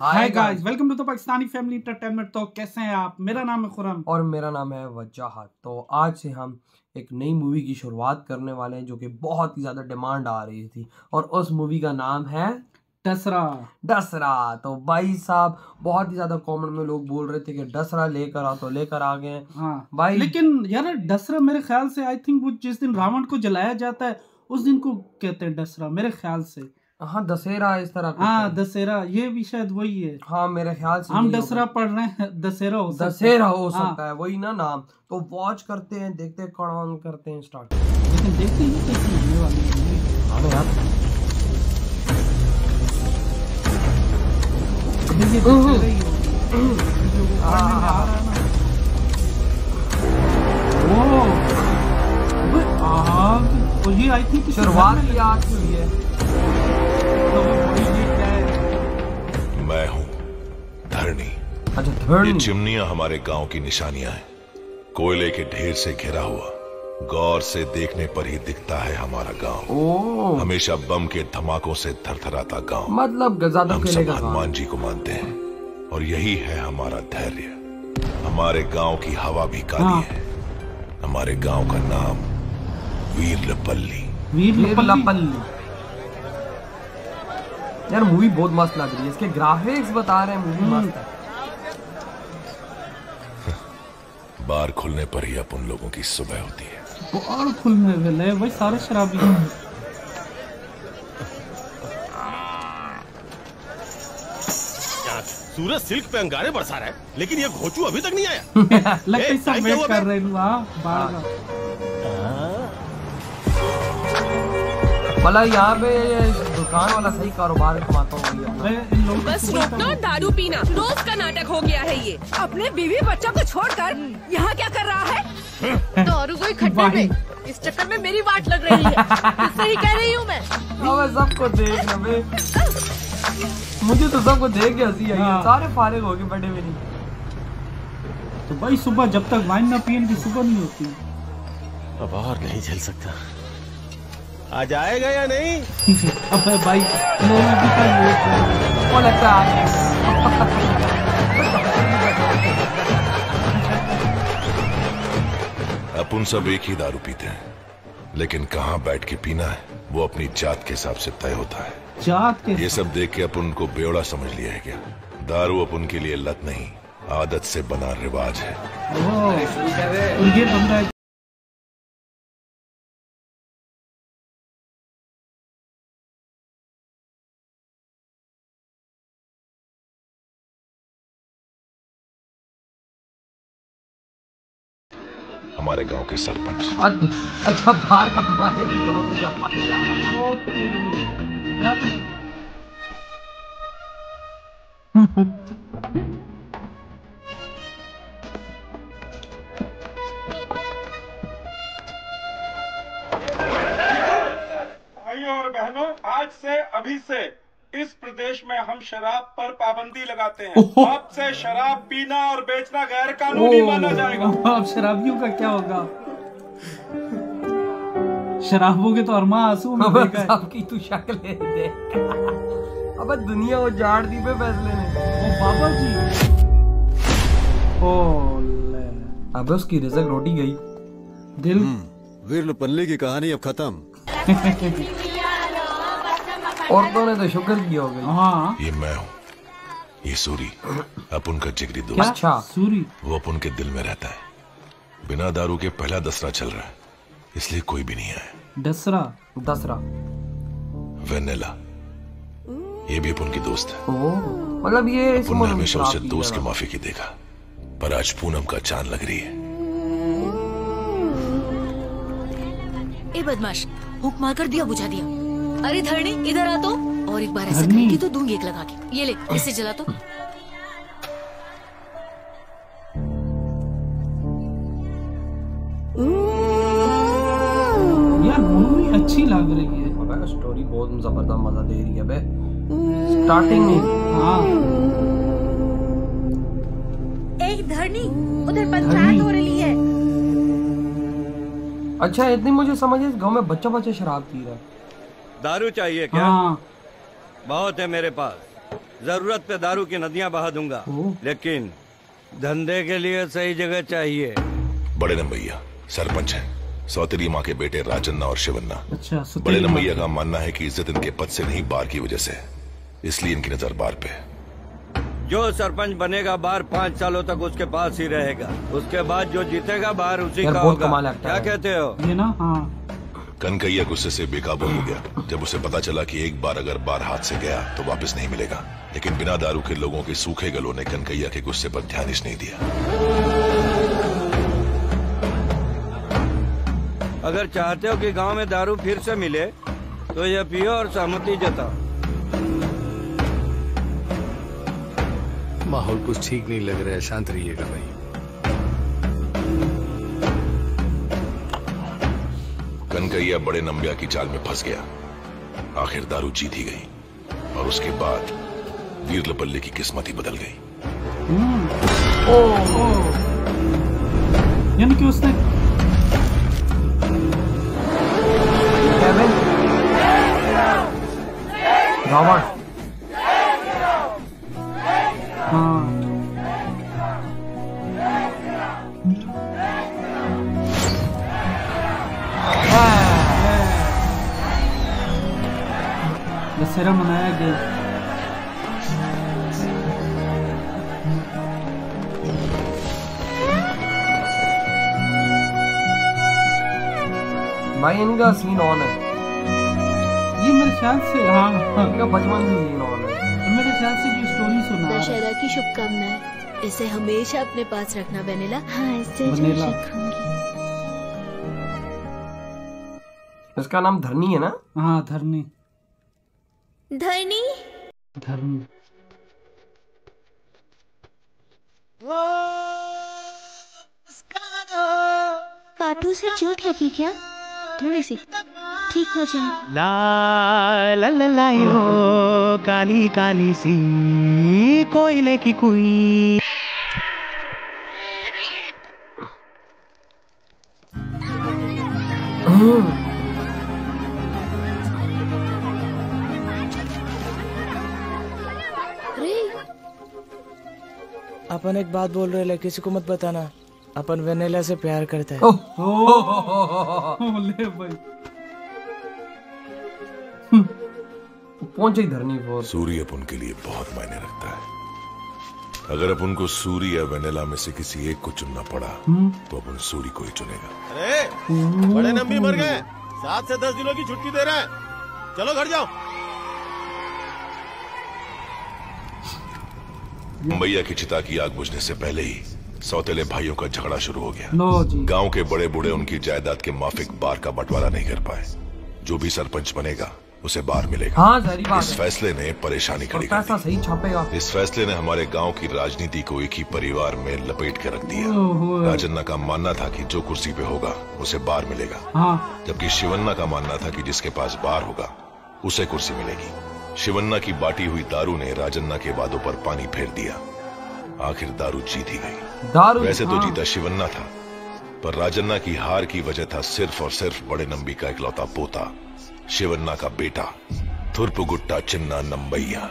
Hi guys welcome to the Pakistani family entertainment तो कैसे हैं आप? मेरा नाम है खुरम। और मेरा नाम है वजाहत। तो आज से हम एक नई मूवी की शुरुआत करने वाले हैं जो कि बहुत ही ज़्यादा डिमांड आ रही थी। और उस मूवी का नाम है दसरा। दसरा। तो भाई साहब बहुत ही ज़्यादा कमेंट में लोग बोल रहे थे कि दसरा लेकर आ तो लेकर आ गए हाँ। भाई लेकिन यार दसरा मेरे ख्याल से आई थिंक वो जिस दिन रावण को जलाया जाता है उस दिन को कहते हैं दसरा मेरे ख्याल से। हाँ दशहरा इस तरह कुछ हाँ दशहरा ये भी शायद वही है। हाँ मेरे ख्याल से हम होगा। पढ़ रहे हैं दशहरा हो दशहरा हो हाँ। सकता है वही ना नाम। तो वॉच करते हैं देखते हैं कौन करते हैं स्टार्ट लेकिन देखते हैं कैसी होने वाली है। हाँ यार। दशहरा ही। है तो ये आई थिंक शुरुआत ही आज हुई है है। मैं हूँ धरणी अच्छा ये चिमनियाँ हमारे गाँव की निशानियाँ हैं। कोयले के ढेर से घिरा हुआ गौर से देखने पर ही दिखता है हमारा गाँव। हमेशा बम के धमाकों से थरथराता गाँव। मतलब हम सब हनुमान जी को मानते हैं और यही है हमारा धैर्य। हमारे गाँव की हवा भी काली हाँ। है। हमारे गाँव का नाम वीरलपल्ली। वीर वीर लपल्ली। लपल्ली यार मूवी बहुत मस्त लग रही है। इसके ग्राफिक्स बता रहे हैं मूवी मस्त है। बार खुलने पर ही अब उन लोगों की सुबह होती है। और खुलने वाले भाई सारे शराबी हैं। सूरज सिल्क पे अंगारे बरसा रहा है लेकिन ये घोचू अभी तक नहीं आया। लगता है सब वेट कर रहे हैं वहाँ बाढ़ का भला यहाँ पे दुकान वाला सही कारोबार कमाता हूँ भैया भाई, इन लोगों को बस रोकना दारू पीना रोज का नाटक हो गया है ये। अपने बीवी बच्चों को छोड़कर यहाँ क्या कर रहा है? दारू को इकट्ठे भाई। में? इस चक्कर में मेरी वाट लग रही है। सही कह रही हूँ मैं। सबको देख मुझे तो सबको देख के हँसी आई हाँ। सारे फारिग हो गए बड़े मेरी। तो भाई सुबह जब तक वाइन ना पिए इनकी सुबह नहीं होती। अब और नहीं झेल सकता। आ जाएगा या नहीं? अब भाई लगता है अपन सब एक ही दारू पीते हैं लेकिन कहाँ बैठ के पीना है वो अपनी जात के हिसाब से तय होता है। जात के ये सब देख के अपन को बेवड़ा समझ लिया है क्या? दारू अपन के लिए लत नहीं आदत से बना रिवाज है। हमारे गाँव के सरपंच। अच्छा बाहर का तुम्हारे भाइयों और बहनों आज से अभी से इस प्रदेश में हम शराब पर पाबंदी लगाते हैं। अब से शराब पीना और बेचना गैर कानूनी माना जाएगा। अब शराबियों का क्या होगा? शराबों के तो अरमा आँसू है। तू शक्ल है देख। अबे दुनिया उजाड़ दी पे फैसले ने। ओ बाबा जी ओ अबे उसकी रिजक रोटी गई। दिल? वीर पल्ले की कहानी अब खत्म। औरतों ने तो शुक्र किया होगा। हाँ। ये मैं हूँ। ये सूरी। अपन का जिगरी दोस्त। अच्छा। सूरी। वो अपन के दिल में रहता है। बिना दारू के पहला दसरा चल रहा है। इसलिए कोई भी नहीं आया। दसरा। दसरा। वेनेला। ये भी अपन की दोस्त है। ओ मतलब ये इस अपन ने हमेशा उसे दोस्त की माफ़ी की देखा। पर आज पूनम का चाँद लग रही है। ए बदमाश हुक मार कर दिया बुझा दिया। अरे धरणी इधर आ तो। और एक बार ऐसा। करेगी तो दूँगी एक लगा के। ये ले इससे जला तो। यार मूवी अच्छी लग रही है। अबे स्टोरी बहुत ज़बरदस्त मज़ा दे रही है बे स्टार्टिंग में। हाँ। एक धरनी उधर पंचायत हो रही है। अच्छा इतनी मुझे समझ है इस गाँव में बच्चा बच्चा शराब पी रहा है। दारू चाहिए क्या? हाँ। बहुत है मेरे पास। ज़रूरत पे दारू की नदियाँ बहा दूँगा। लेकिन धंधे के लिए सही जगह चाहिए। बड़े नंबैया सरपंच है। सौतेली माँ के बेटे राजन्ना और शिवन्ना। अच्छा बड़े नंबैया का मानना है कि इज़्ज़त इनके पद से नहीं बार की वजह से। इसलिए इनकी नज़र बार पे है। जो सरपंच बनेगा बार पाँच सालों तक उसके पास ही रहेगा। उसके बाद जो जीतेगा बाहर उसी का होगा। क्या कहते हो? ये ना हाँ। कनकैया गुस्से से बेकाबू हो गया। जब उसे पता चला कि एक बार अगर बार हाथ से गया तो वापस नहीं मिलेगा। लेकिन बिना दारू के लोगों के सूखे गलों ने कनकैया के गुस्से पर ध्यान ही नहीं दिया। अगर चाहते हो कि गाँव में दारू फिर से मिले तो यह पियो और सहमति जताओ। माहौल कुछ ठीक नहीं लग रहा है। शांत रहिएगा भाई। कनकैया बड़े नंबिया की चाल में फंस गया। आखिर दारू जीत ही गई और उसके बाद वीर लपल्ले की किस्मत ही बदल गई। यानी कि उसने रॉबर्ट हाँ। दशहरा मनाया गया भाई इनका सीन ऑन है। ये मेरे ख्याल से हाँ। इनका बचपन से सीन ऑन है। मेरे ख्याल से जो स्टोरी सुना दशहरा की शुभकामनाएँ। इसे हमेशा अपने पास रखना वेनिला। हाँ इसे वनीला। इसका नाम धरनी है ना? हाँ धरनी। धरनी? धरनी। काटू से चोट लगी क्या? थोड़ी सी। ठीक हो जाए। ला ला ला लाई हो काली काली सी कोयले की कुई। अरे अपन एक बात बोल रहे ले किसी को मत बताना अपन वेनेला से प्यार करते हैं ले भाई पहुँचे धरनी फोर सूर्य अपन के लिए बहुत मायने रखता है अगर अपन को सूर्य या वेनेला में से किसी एक को चुनना पड़ा तो अपन सूर्य को ही चुनेगा अरे बड़े नंबी मर गए सात से दस दिनों की छुट्टी दे रहे हैं चलो घर जाओ मैया की चिता की आग बुझने से पहले ही सौतेले भाइयों का झगड़ा शुरू हो गया। गाँव के बड़े बूढ़े उनकी जायदाद के माफिक बार का बंटवारा नहीं कर पाए। जो भी सरपंच बनेगा उसे बार मिलेगा। हाँ इस फैसले ने परेशानी खड़ी कर पैसा सही छापेगा इस फैसले ने हमारे गाँव की राजनीति को एक ही परिवार में लपेट के रख दिया। राजन्ना का मानना था कि जो कुर्सी पे होगा उसे बार मिलेगा। हाँ। जबकि शिवन्ना का मानना था कि जिसके पास बार होगा उसे कुर्सी मिलेगी। शिवन्ना की बाटी हुई दारू ने राजन्ना के वादों पर पानी फेर दिया। आखिर दारू जीत ही गई। दारू वैसे तो हाँ। जीता शिवन्ना था पर राजन्ना की हार की वजह था सिर्फ़ और सिर्फ़ बड़े नंबी का इकलौता पोता शिवन्ना का बेटा थुरपुगुट्टा चिन्ना नंबैया।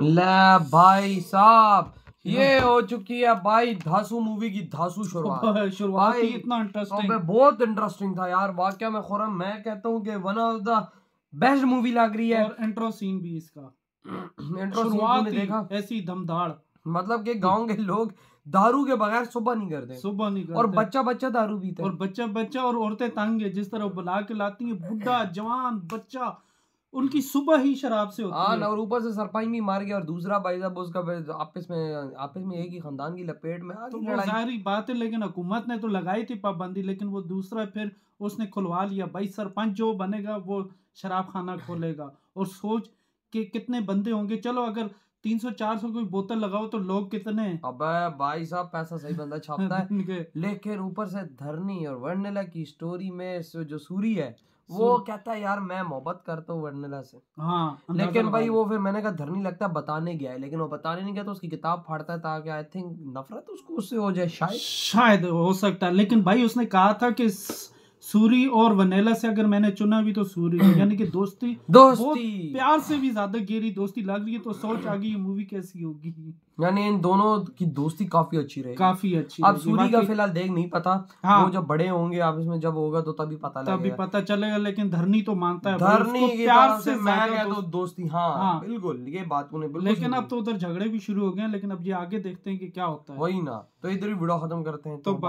ले भाई साहब ये हो चुकी है भाई धासु मूवी की धासु शुरुआत। शुरुआत ही इतना इंटरेस्टिंग अबे बहुत इंटरेस्टिंग था यार वाकया में खुरम मैं कहता हूँ कि one of the best movie लग रही है। और इंट्रो सीन भी इसका। इंट्रो सीन देखा? ऐसी धमधाड़। मतलब कि गाँव के लोग दारू के बगैर सुबह नहीं करते। सुबह नहीं करते और बच्चा बच्चा दारू पीते और बच्चा बच्चा और औरतें तंग है जिस तरह बुला के लाती है बुढ़ा जवान बच्चा उनकी सुबह ही शराब से होती हाँ है। और ऊपर से सरपंच भी मार गया और दूसरा भाई साहब उसका आपस में आपस में एक ही खानदान की लपेट में तो ज़ाहिर बात है लेकिन हुकूमत ने तो लगाई थी पाबंदी लेकिन वो दूसरा फिर उसने खुलवा लिया। भाई सरपंच जो बनेगा वो शराब खाना खोलेगा। और सोच के कितने बंदे होंगे। चलो अगर तीन सौ चार सौ कोई बोतल लगाओ तो लोग कितने? अबे भाई साहब पैसा सही बंदा छापता है। लेकिन ऊपर से धरनी और वर्णला की स्टोरी में जो सूरी है वो कहता है यार मैं मोहब्बत करता हूँ वर्णिला से. हाँ लेकिन भाई वो फिर मैंने कहा धरनी लगता है बताने गया है। लेकिन वो बताने नहीं गया तो उसकी किताब फाड़ता है ताकि आई थिंक नफरत उसको उससे हो जाए शायद। शायद हो सकता है। लेकिन भाई उसने कहा था कि स- सूरी और वनेला से अगर मैंने चुना भी तो सूरी यानी कि दोस्ती दोस्ती। प्यार से भी ज़्यादा गहरी दोस्ती लग रही है तो सोच आ गई ये मूवी कैसी होगी? यानी इन दोनों की दोस्ती काफ़ी अच्छी रहेगी। काफ़ी अच्छी अब सूरी का फ़िलहाल देख नहीं पता। हाँ। वो जब बड़े होंगे आपस में जब होगा तो तभी पता तभी पता चलेगा लेकिन धरनी तो मानता है धरनी प्यार से तो दोस्ती हाँ, हाँ। बिल्कुल ये बात बिल्कुल लेकिन अब तो उधर झगड़े भी शुरू हो गए लेकिन अब ये आगे देखते हैं कि क्या होता है। वही ना तो इधर ही वीडियो खत्म करते हैं तो बाय